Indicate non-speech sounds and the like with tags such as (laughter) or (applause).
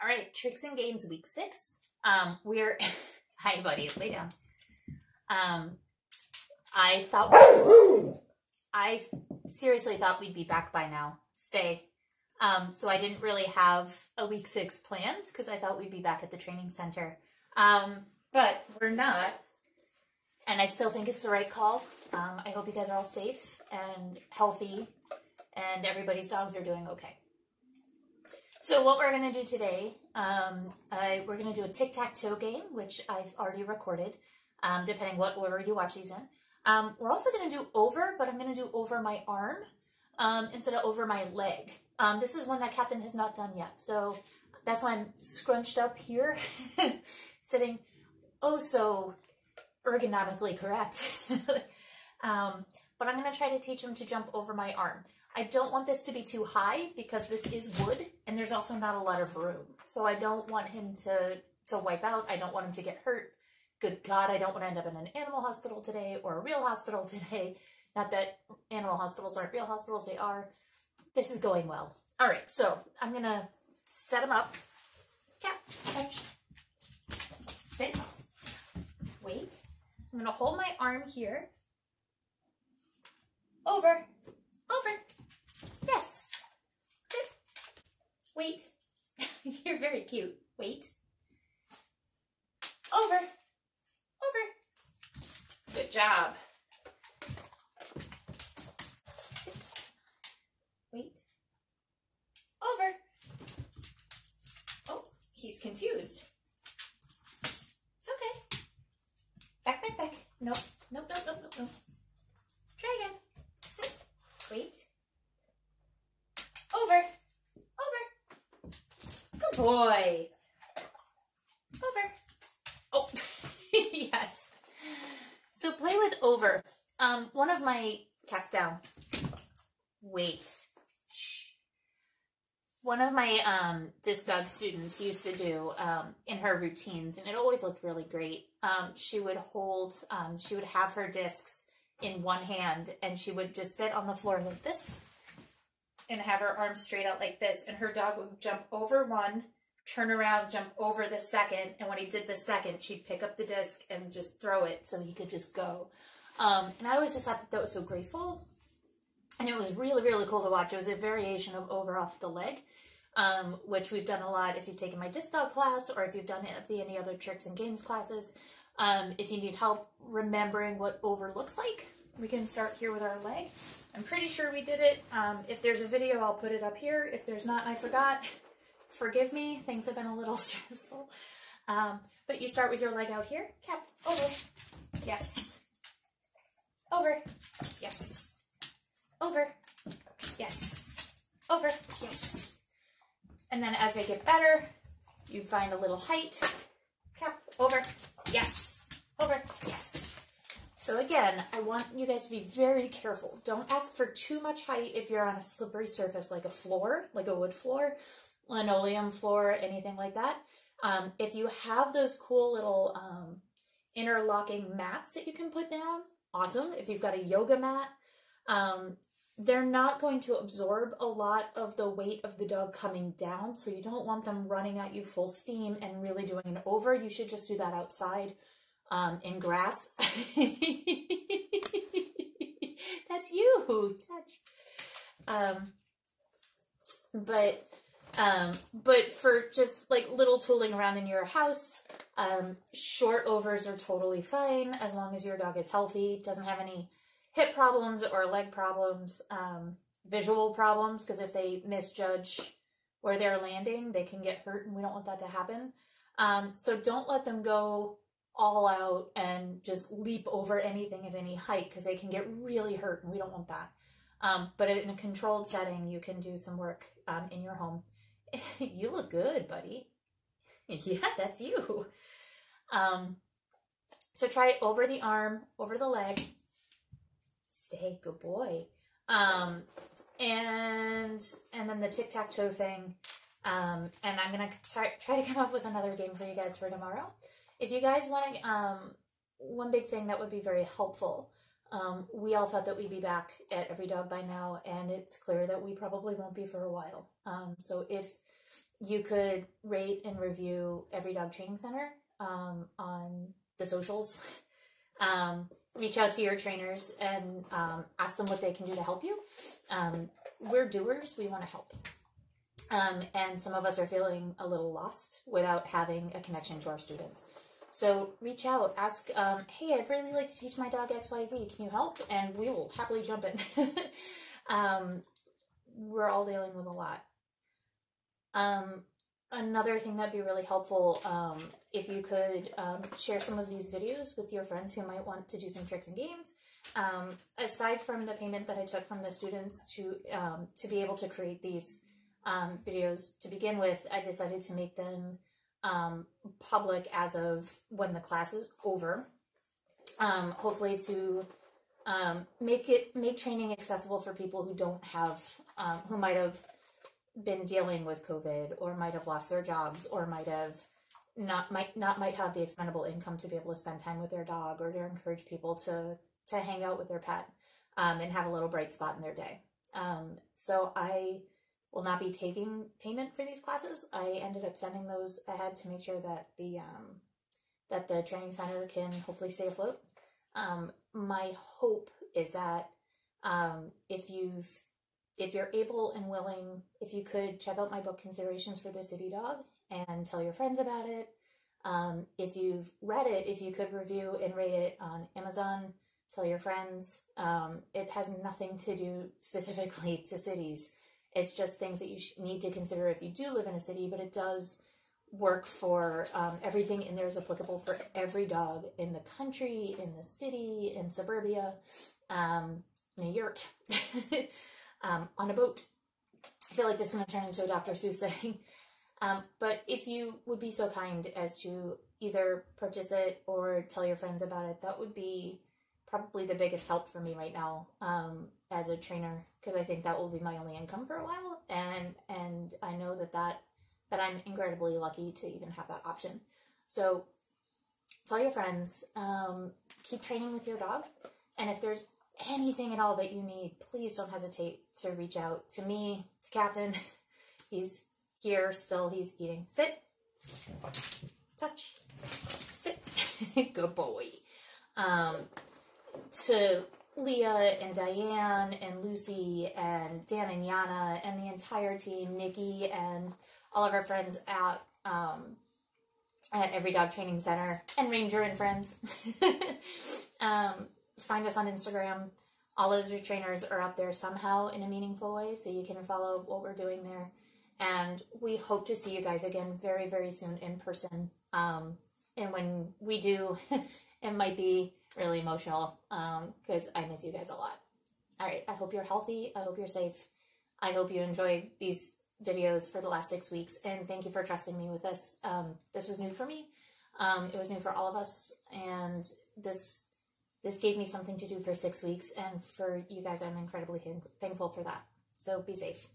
All right, tricks and games week six. Um, we're (laughs) hi, buddy, lay down. Um, I thought I seriously thought we'd be back by now. Stay. Um, so I didn't really have a week six planned because I thought we'd be back at the training center. Um, but we're not, and I still think it's the right call. Um, I hope you guys are all safe and healthy, and everybody's dogs are doing okay. So what we're going to do today, um, I, we're going to do a tic-tac-toe game, which I've already recorded, um, depending what order you watch these in. Um, we're also going to do over, but I'm going to do over my arm um, instead of over my leg. Um, this is one that Captain has not done yet, so that's why I'm scrunched up here, (laughs) sitting oh so ergonomically correct. (laughs) Um, but I'm going to try to teach him to jump over my arm. I don't want this to be too high because this is wood and there's also not a lot of room. So I don't want him to, to wipe out. I don't want him to get hurt. Good God, I don't want to end up in an animal hospital today or a real hospital (laughs) today. Not that animal hospitals aren't real hospitals, they are. This is going well. All right, so I'm to set him up. Cap, sit, wait. I'm to hold my arm here. Over, Yes. Sit. Wait. (laughs) You're very cute. Wait. Over. Over. Good job. Wait. Over. Oh, he's confused. It's okay. Back, back, back. Nope. Nope, nope, nope, nope, nope. Try again. Sit. Wait. Over. Over. Good boy. Over. Oh, (laughs) yes. So play with over. Um, one of my cat down. Wait. Shh. One of my um, disc dog students used to do um, in her routines, and it always looked really great. Um, she would hold, um, she would have her discs in one hand, and she would just sit on the floor like this and have her arms straight out like this. And her dog would jump over one, turn around, jump over the second. And when he did the second, she'd pick up the disc and just throw it so he could just go. Um, and I always just thought that, that was so graceful. And it was really, really cool to watch. It was a variation of over off the leg, um, which we've done a lot if you've taken my disc dog class or if you've done any, any other tricks and games classes. Um, if you need help remembering what over looks like, we can start here with our leg. I'm pretty sure we did it. Um, if there's a video, I'll put it up here. If there's not I forgot, (laughs) forgive me. Things have been a little (laughs) stressful. Um, but you start with your leg out here. Cap, over. Yes. Over. Yes. Over. Yes. Over. Yes. And then as they get better, you find a little height. Cap, over. Yes. Over. Yes. So again, I want you guys to be very careful. Don't ask for too much height if you're on a slippery surface like a floor, like a wood floor, linoleum floor, anything like that. Um, if you have those cool little um, interlocking mats that you can put down, awesome. If you've got a yoga mat, um, they're not going to absorb a lot of the weight of the dog coming down, so you don't want them running at you full steam and really doing an over. You should just do that outside um, in grass. (laughs) That's you, touch. Um, but um, but for just like little tooling around in your house, um, short overs are totally fine as long as your dog is healthy, doesn't have any hip problems or leg problems, um, visual problems, because if they misjudge where they're landing, they can get hurt, and we don't want that to happen. Um, so don't let them go all out and just leap over anything at any height because they can get really hurt and we don't want that. Um, but in a controlled setting, you can do some work um, in your home. (laughs) you look good, buddy. (laughs) yeah, that's you. Um, so try it over the arm, over the leg. Stay, good boy. Um, and and then the tic tac toe thing. Um, and I'm gonna try try to come up with another game for you guys for tomorrow. If you guys want to, um, one big thing that would be very helpful. Um, we all thought that we'd be back at Every Dog by now, and it's clear that we probably won't be for a while. Um, so if you could rate and review Every Dog Training Center um, on the socials. (laughs) um, reach out to your trainers and um, ask them what they can do to help you. Um, we're doers, we want to help. And some of us are feeling a little lost without having a connection to our students. So reach out, ask, um, hey, I'd really like to teach my dog XYZ. Can you help? And we will happily jump in. (laughs) um, we're all dealing with a lot. Um, another thing that'd be really helpful um, if you could um, share some of these videos with your friends who might want to do some tricks and games. Um, aside from the payment that I took from the students to um, to be able to create these um, videos to begin with, I decided to make them um, public as of when the class is over. Um, hopefully to um, make it make training accessible for people who don't have um, who might have been dealing with COVID or might have lost their jobs or might have not might not might have the expendable income to be able to spend time with their dog or to encourage people to to hang out with their pet um, and have a little bright spot in their day. Um, so I will not be taking payment for these classes. I ended up sending those ahead to make sure that the um, that the training center can hopefully stay afloat. Um, my hope is that um, if you've if you're able and willing, if you could check out my book, Considerations for the City Dog, and tell your friends about it. Um, if you've read it, if you could review and rate it on Amazon, tell your friends. Um, it has nothing to do specifically to cities. It's just things that you need to consider if you do live in a city, but it does work for um, everything in there is applicable for every dog in the country, in the city, in suburbia, um, in a yurt. (laughs) um, on a boat. I feel like this is going to turn into a Dr. Seuss thing. (laughs) Um, but if you would be so kind as to either purchase it or tell your friends about it, that would be probably the biggest help for me right now um, as a trainer because I think that will be my only income for a while, and and I know that that that I'm incredibly lucky to even have that option. So tell your friends, um, keep training with your dog, and if there's anything at all that you need, please don't hesitate to reach out to me, to Captain. (laughs) He's here still. He's eating. Sit. Touch. Sit. (laughs) Good boy. Um, to Leah and Diane and Lucy and Dan and Yana and the entire team, Nikki and all of our friends at um, at Every Dog Training Center and Ranger and friends. (laughs) um, find us on Instagram. All of your trainers are up there somehow in a meaningful way, so you can follow what we're doing there. And we hope to see you guys again very, very soon in person. Um, and when we do, (laughs) it might be really emotional because um, I miss you guys a lot. All right, I hope you're healthy. I hope you're safe. I hope you enjoyed these videos for the last six weeks, and thank you for trusting me with this. Um, this was new for me. Um, it was new for all of us, and this this gave me something to do for six weeks, and for you guys, I'm incredibly thankful for that. So be safe.